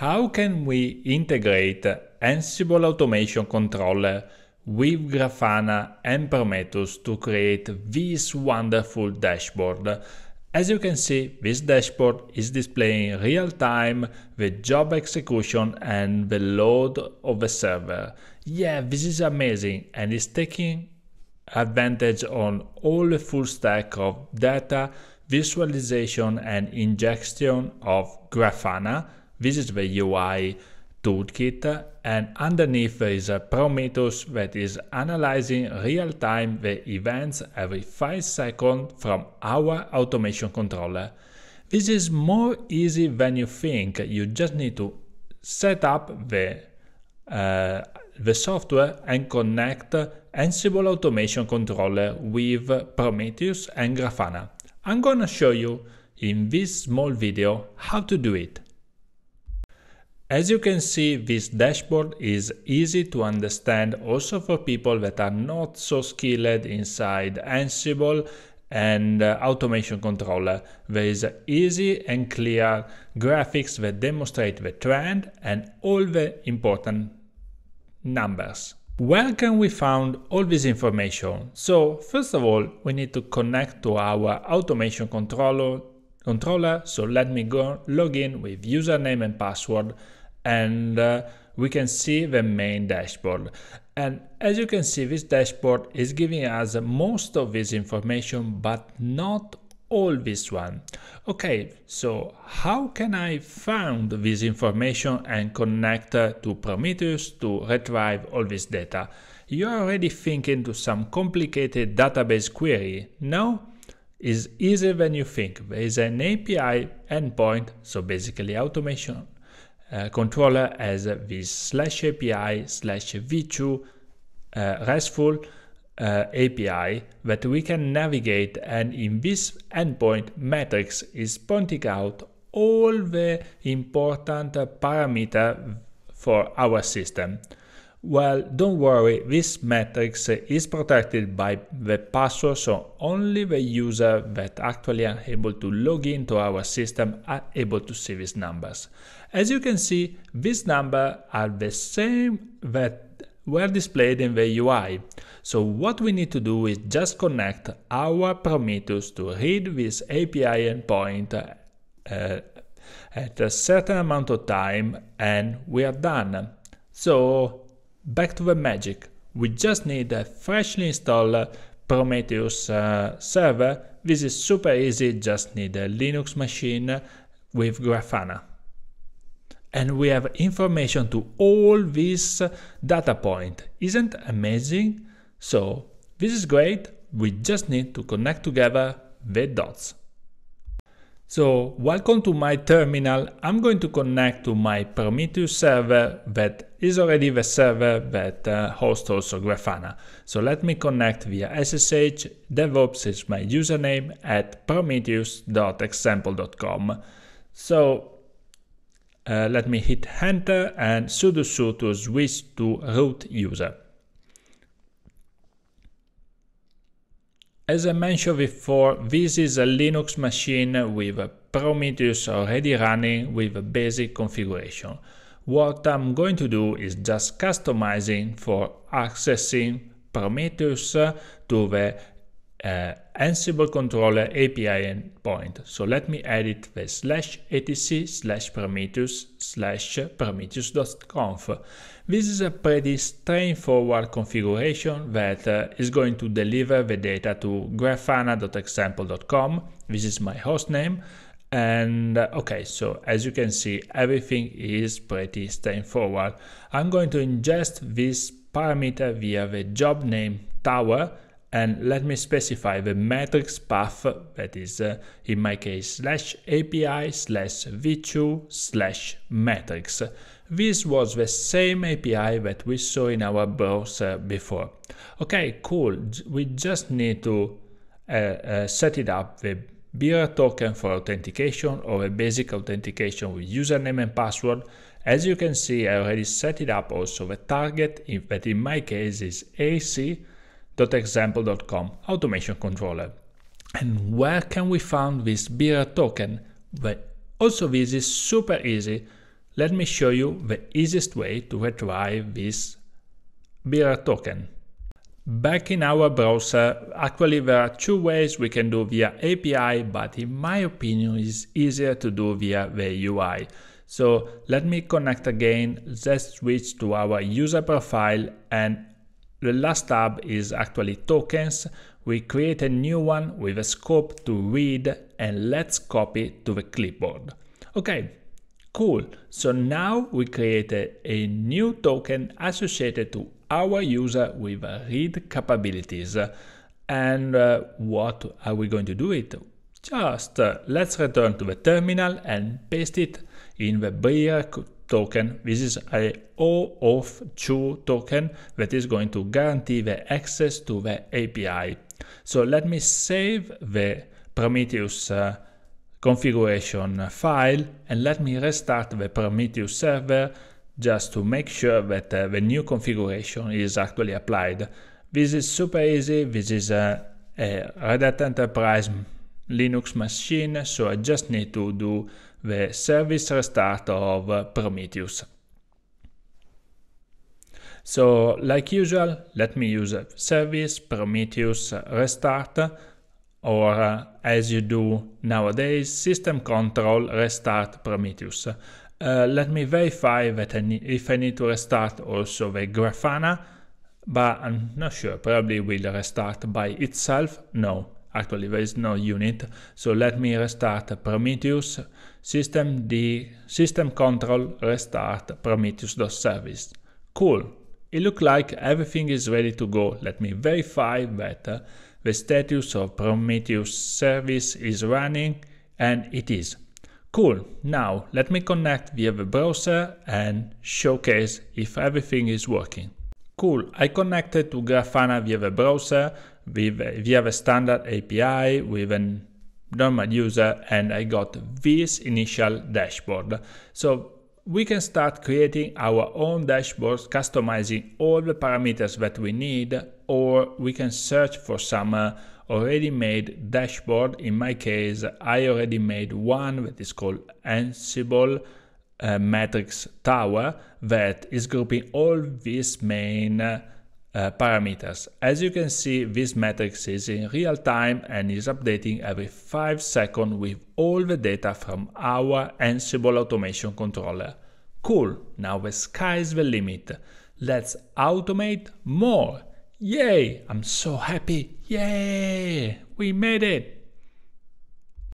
how can we integrate Ansible Automation Controller with Grafana and Prometheus to create this wonderful dashboard. As you can see, this dashboard is displaying real time the job execution and the load of the server. Yeah, this is amazing and is taking advantage on all the full stack of data, visualization and ingestion of Grafana. This is the UI toolkit and underneath there is a Prometheus that is analyzing real-time the events every 5 seconds from our automation controller. This is more easy than you think, you just need to set up the, uh, the software and connect Ansible Automation Controller with Prometheus and Grafana. I'm gonna show you in this small video how to do it. As you can see, this dashboard is easy to understand also for people that are not so skilled inside Ansible and uh, automation controller. There is easy and clear graphics that demonstrate the trend and all the important numbers. Where can we find all this information? So first of all, we need to connect to our automation controller, controller. So let me go log in with username and password and uh, we can see the main dashboard. And as you can see, this dashboard is giving us most of this information, but not all this one. Okay, so how can I find this information and connect to Prometheus to retrieve all this data? You're already thinking to some complicated database query, no? It's easier than you think. There is an API endpoint, so basically automation uh, controller as this slash API slash v2 uh, RESTful uh, API that we can navigate and in this endpoint metrics is pointing out all the important parameter for our system. Well, don't worry, this metrics is protected by the password, so only the user that actually are able to log into our system are able to see these numbers. As you can see, these numbers are the same that were displayed in the UI. So what we need to do is just connect our Prometheus to read this API endpoint uh, at a certain amount of time and we are done. So Back to the magic. We just need a freshly installed Prometheus uh, server. This is super easy, just need a Linux machine with Grafana. And we have information to all these data point. Isn't amazing? So this is great. We just need to connect together the dots. So welcome to my terminal. I'm going to connect to my Prometheus server that is already the server that uh, hosts also Grafana. So let me connect via SSH. DevOps is my username at prometheus.example.com. So uh, let me hit enter and sudo su to switch to root user. As I mentioned before, this is a Linux machine with Prometheus already running with a basic configuration. What I'm going to do is just customizing for accessing Prometheus to the uh, Ansible controller API endpoint. So let me edit the slash etc slash prometheus slash prometheus.conf. This is a pretty straightforward configuration that uh, is going to deliver the data to grafana.example.com. This is my hostname. And uh, okay, so as you can see, everything is pretty straightforward. I'm going to ingest this parameter via the job name tower and let me specify the metrics path that is uh, in my case slash api slash v2 slash metrics. This was the same API that we saw in our browser before. Okay, cool. We just need to uh, uh, set it up the bearer token for authentication or a basic authentication with username and password. As you can see, I already set it up also the target, that in my case is AC Example.com automation controller. And where can we find this bearer token? Well, also this is super easy. let me show you the easiest way to retrieve this bearer token. Back in our browser, actually there are two ways we can do via API, but in my opinion it's easier to do via the UI. So let me connect again, let's switch to our user profile and the last tab is actually tokens. We create a new one with a scope to read and let's copy to the clipboard. Okay, cool. So now we created a new token associated to our user with read capabilities. And uh, what are we going to do it? Just uh, let's return to the terminal and paste it in the bearer token. This is a of 2 token that is going to guarantee the access to the API. So let me save the Prometheus uh, configuration file and let me restart the Prometheus server just to make sure that uh, the new configuration is actually applied. This is super easy. This is a, a Red Hat Enterprise Linux machine, so I just need to do the service restart of Prometheus. So like usual, let me use a service Prometheus restart or uh, as you do nowadays, system control restart Prometheus. Uh, let me verify that I need, if I need to restart also the Grafana, but I'm not sure, probably will restart by itself. No, actually there is no unit. So let me restart Prometheus systemd system control restart prometheus.service. Cool. It looks like everything is ready to go. Let me verify that uh, the status of Prometheus service is running and it is. Cool, now let me connect via the browser and showcase if everything is working. Cool, I connected to Grafana via the browser with, have a standard API with a normal user and I got this initial dashboard. So we can start creating our own dashboards, customizing all the parameters that we need, or we can search for some uh, already made dashboard. In my case, I already made one that is called Ansible uh, Metrics Tower that is grouping all these main uh, Uh, parameters. As you can see, this metrics is in real time and is updating every 5 seconds with all the data from our Ansible automation controller. Cool, now the sky's the limit. Let's automate more. Yay! I'm so happy. Yay! We made it!